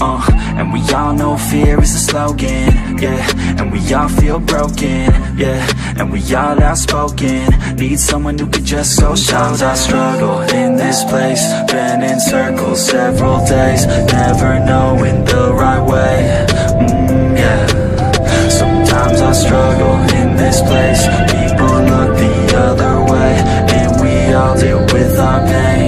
uh, and we all know fear is a slogan, yeah. And we all feel broken, yeah. And we all outspoken. Need someone who could just go Sometimes I struggle in this place. Been in circles several days Never knowing the right way, mm, yeah. Sometimes I struggle in this place. People look the other way And we all deal with our pain,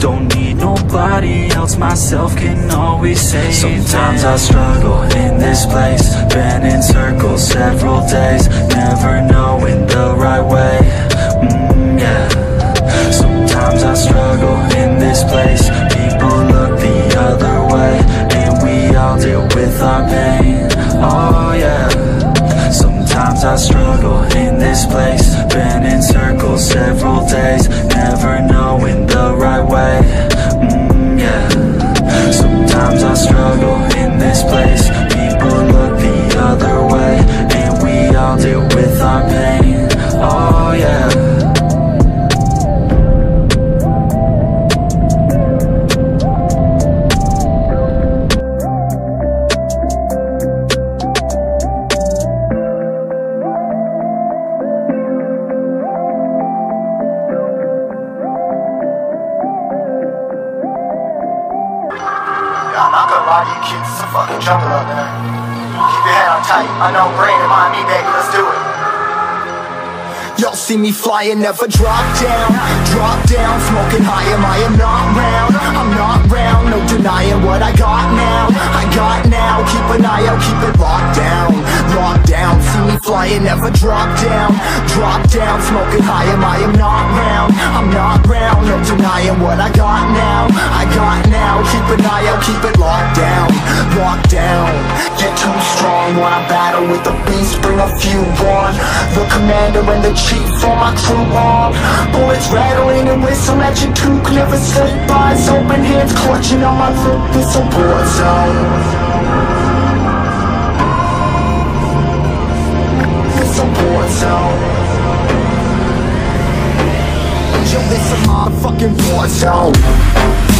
Don't need nobody else, myself can always save Sometimes I struggle in this place. Been in circles several days. Never knowing the right way, mm, yeah. Sometimes I struggle tight. I know brain and mind me, baby, let's do it. Y'all see me flying, never drop down. Drop down, smoking high, am I am not round? I'm not round, no denying what I got now. I got now, keep an eye out, keep it locked down. Locked down, see me flying, never drop down. Drop down, smoking high, am I am not round? I'm not round, no denying what I got now. I got now, keep an eye out, keep it locked down. Locked down, get too strong when I battle with the beast, bring a few on. The commander and the chief for my crew on Bullets rattling and whistle at your toque. Never slip by, open hands clutching on my throat This a war zone. This a war zone. Yo, this a motherfucking war zone